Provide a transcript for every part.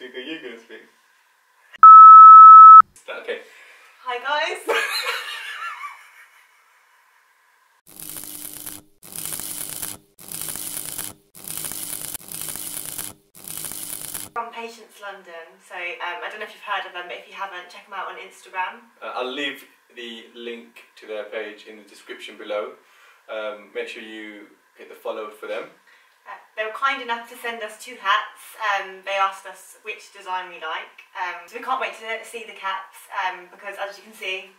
speak or are you going to speak? Okay. Hi guys. From Patience London. So um, I don't know if you've heard of them, but if you haven't, check them out on Instagram. Uh, I'll leave the link to their page in the description below. Um, make sure you hit the follow for them. Uh, they were kind enough to send us two hats. Um, they asked us which design we like. Um, so we can't wait to see the caps um, because as you can see,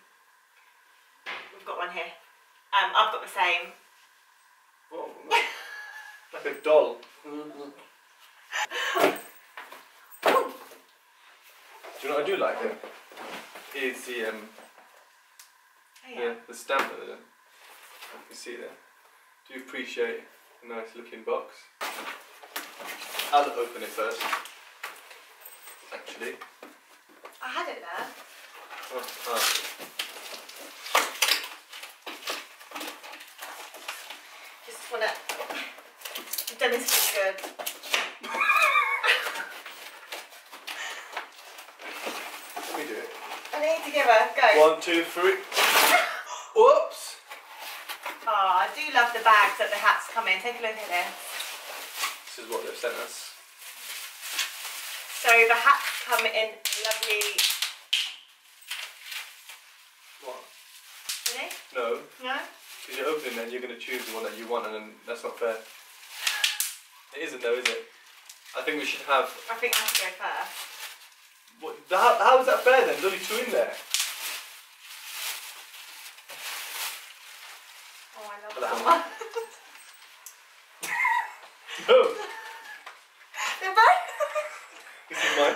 we've got one here. Um, I've got the same. Whoa, like a doll. Do you know what I do like though? Is the um, Oh, yeah. the, the stamp at the you see there. Do you appreciate nice looking box. I'll open it first. Actually. I had it there. Oh, ah. Just wanna. You've done this pretty good. Let me do it. I need to give her go. One, two, three. Whoops! Oh, I do love the bags that the hats come in. Take a look at this. This is what they've sent us. So the hats come in lovely. What? Ready? No, No? because you're opening and you're going to choose the one that you want and then that's not fair. It isn't though, is it? I think we should have... I think I should go first. What, how, how is that fair then? There's only two in there. Oh, I love That that one. one. No! They're both. This is mine.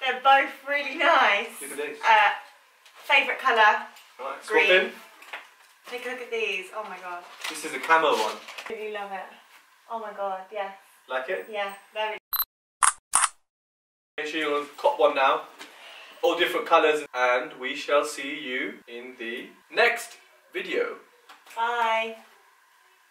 They're both really nice. Look at this. Uh, favorite. Right, swap green. Take a look at these. Oh my god. This is a camo one. Really love it. Oh my god. Yeah. Like it? Yeah. Very. Make sure you cop one now. All different colours. And we shall see you in the next video. Bye.